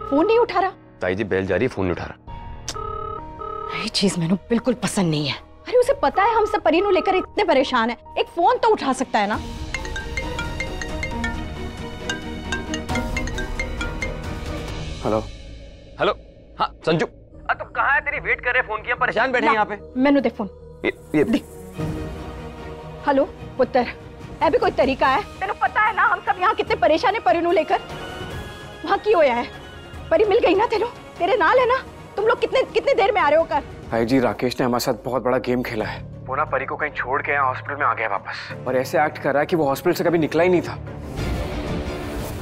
Phone नहीं उठा रहा? ताई जी बैल जा रही फ़ोन नहीं उठा रहा। ये चीज़ बिल्कुल पसंद नहीं है। अरे उसे पता है हम सब लेकर इतने परेशान है। एक फ़ोन तो उठा सकता है ना? हेलो। हेलो। हाँ संजू। हाँ, तो है? तेरी वेट कर रहे फ़ोन परेशान बैठे यहाँ पे। मैनू दे फ़ोन। ये, ये। हेलो पुत्र। अभी कोई तरीका है? तेन पता है ना हम सब यहाँ कितने परेशान है परीनू लेकर। वहाँ की होया है। परी मिल गई ना तेनो? तेरे नाल है ना? तुम लोग कितने कितने देर में आ रहे हो कर भाई जी राकेश ने हमारे साथ बहुत बड़ा गेम खेला है। वो ना परी को कहीं छोड़ के यहाँ हॉस्पिटल में आ गया वापस। और ऐसे एक्ट कर रहा है कि वो हॉस्पिटल से कभी निकला ही नहीं था।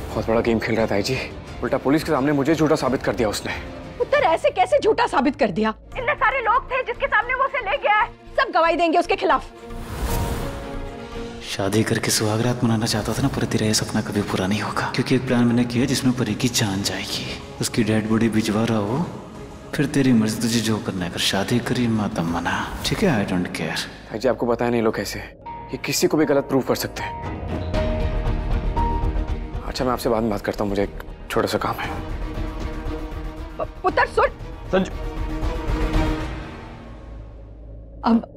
बहुत बड़ा गेम खेल रहा था जी। उल्टा पुलिस के सामने मुझे झूठा साबित कर दिया उसने। पुत्र ऐसे कैसे झूठा साबित कर दिया? इतने सारे लोग थे जिसके सामने वो उसे ले गया है। सब गवाही देंगे उसके खिलाफ। शादी करके सुहागरात मनाना चाहता था ना पर तेरा ये सपना कभी पूरा नहीं होगा। क्योंकि एक प्लान मैंने किया जिसमें परी की जान जाएगी। उसकी डेड बॉडी भिजवा रहा हो फिर तेरी मर्ज़ी तुझे जो करना है कर। शादी करी मातम मना। ठीक है? आई डोंट केयर भाई जी आपको बताया नहीं लोग कैसे ये किसी को भी गलत प्रूव कर सकते हैं। अच्छा मैं आपसे बाद में बात करता हूँ मुझे एक छोटा सा काम है। पुत्र सुन। संजू। अब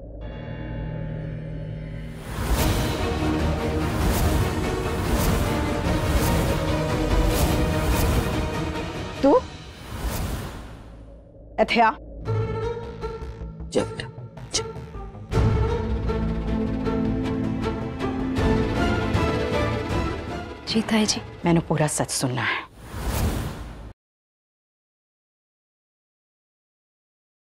तू? एथिया जब जी जी मैंने पूरा सच सुनना है।